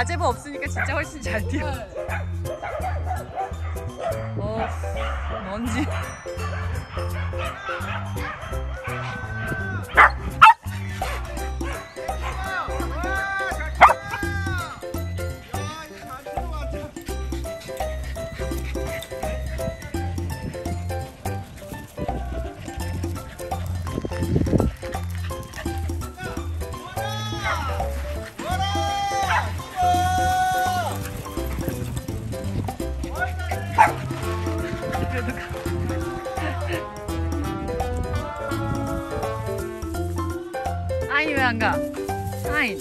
가제부 없으니까 진짜 훨씬 잘 뛰어. 어, 먼지. 아니 왜안 가? 아이.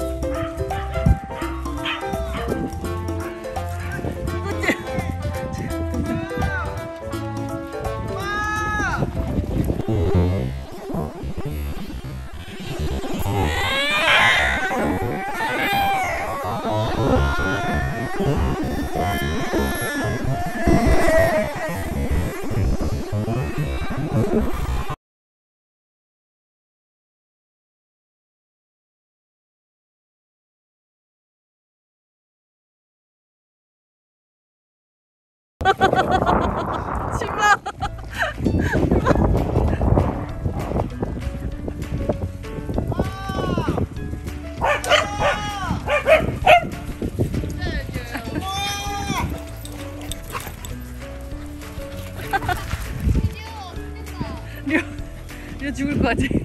려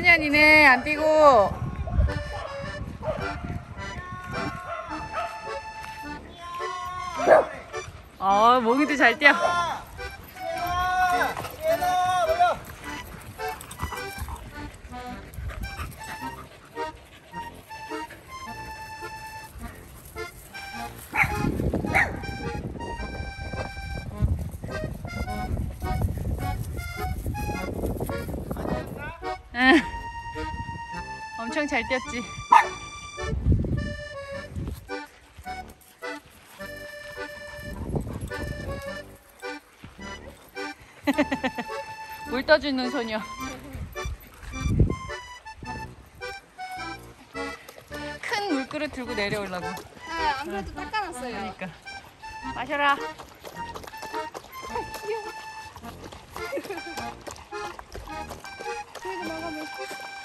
뭐하냐 니네 안 뛰고. 어 몽이도 잘 뛰어 엄청 잘 뛰었지. 물 떠주는 소녀. 큰 물그릇 들고 내려오려고. 아, 안 그래도 닦아놨어요. 그러니까. 마셔라. 나가면. 어, 진짜 알려놨지.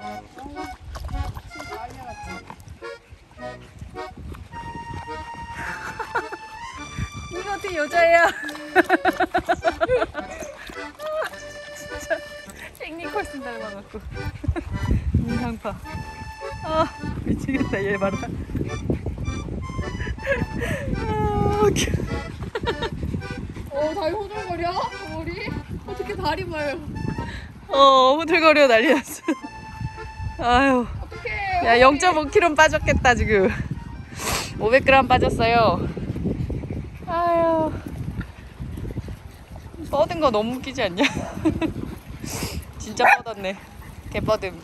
이거 어떻게 여자야? 진짜 생니콜슨 닮아갖고 인상파. 아 미치겠다 얘 봐라. 아. 어, 다리 호들거려? 머리? 어떻게 다리 봐요? 어 후들거려 난리 났어. 아유. 어떡해. 야 0.5kg 빠졌겠다 지금. 500g 빠졌어요. 아유. 뻗은 거 너무 웃기지 않냐? 진짜 뻗었네. 개뻗음.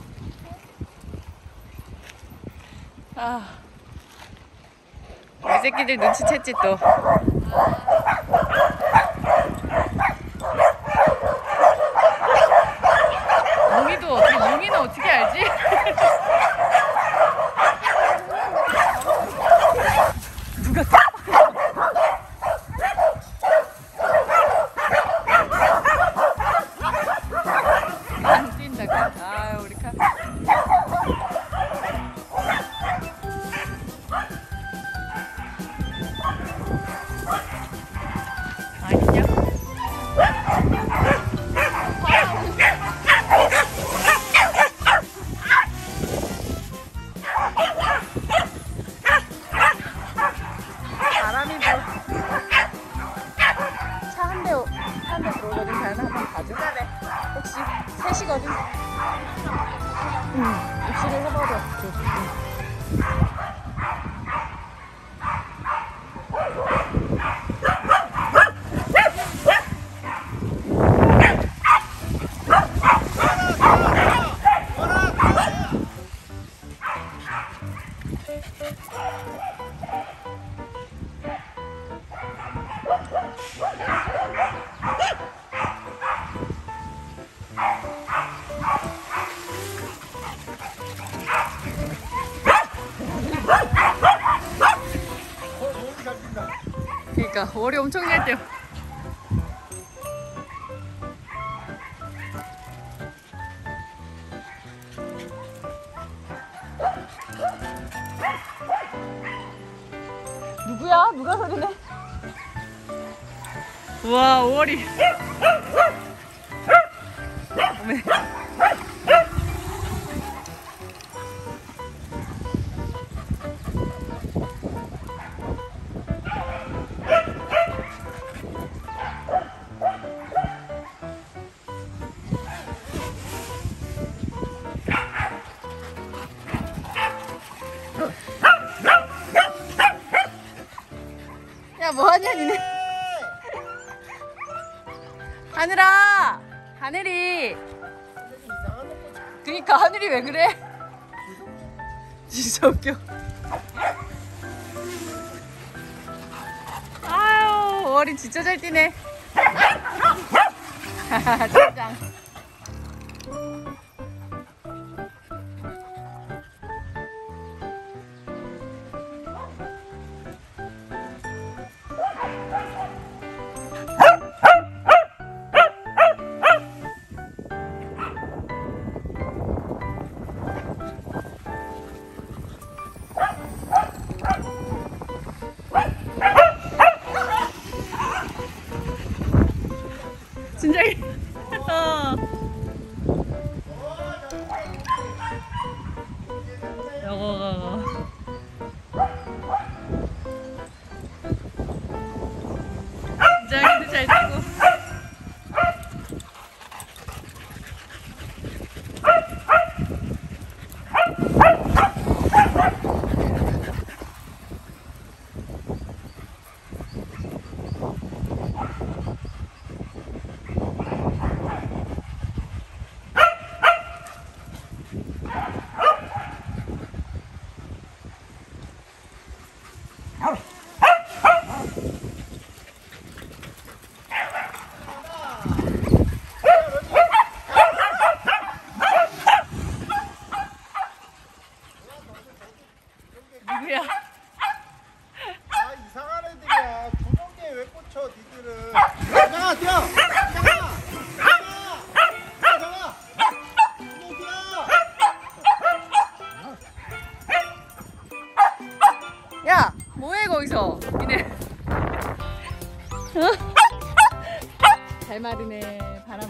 아. 우리 새끼들 눈치챘지 또 다현아 한번 가줘. 혹시 셋이거든. 응, 입시를 해버려. 월이 엄청 날 때. 누구야? 누가 소리내? 우와, 오월이. 어메. 하늘이 왜 그래? 진짜 웃겨. 아유, 월이 진짜 잘 뛰네. 짱 마르네. 바람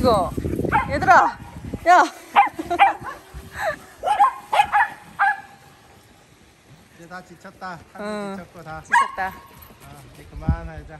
이거? 얘들아, 야. 이제 다 지쳤다. 응. 지쳤고 다. 지쳤다. 아, 이제 그만하자.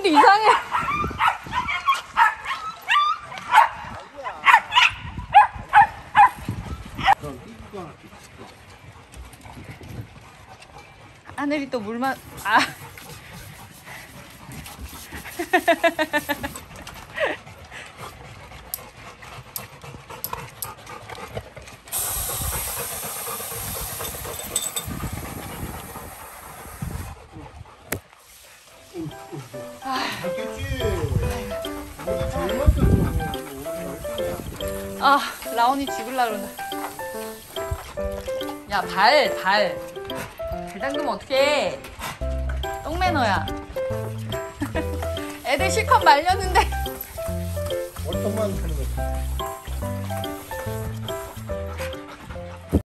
하늘이 이상해. 하늘이 또 물만 아. 알겠지? 이거 제일 먼저 들어오는 아 라온이 죽을라 그런다. 야발 발. 발 담그면 어떡해? 똥매너야. 애들 실컷 말렸는데 얼통만